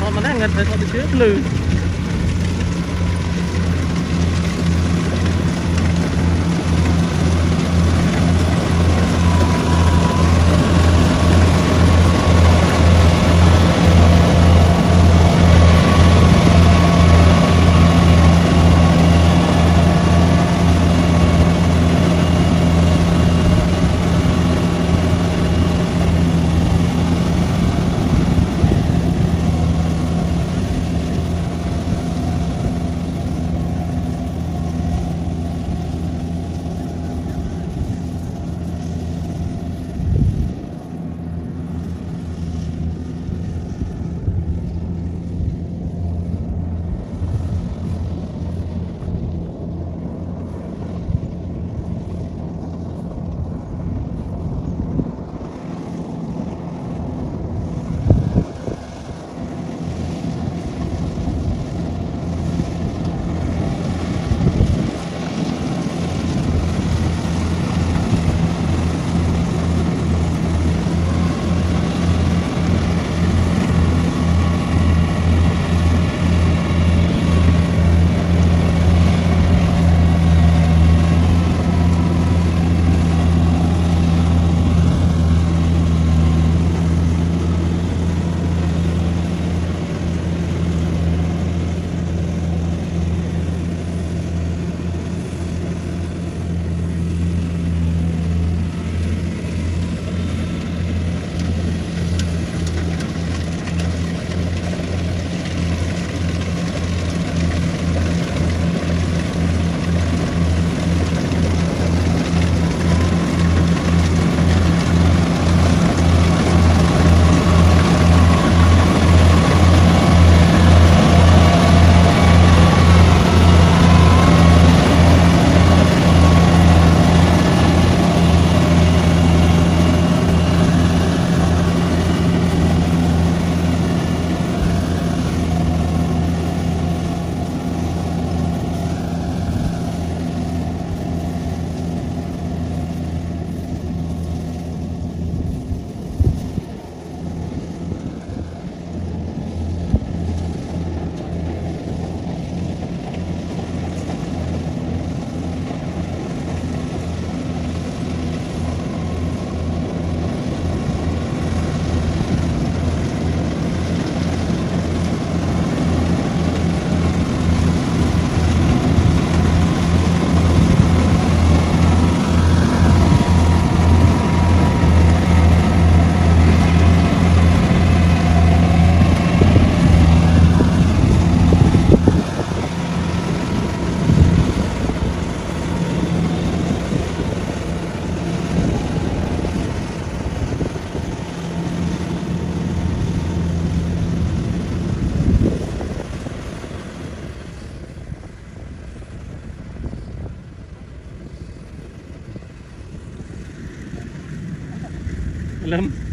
còn mà đang ngật thì còn bị chết lừ bakalım.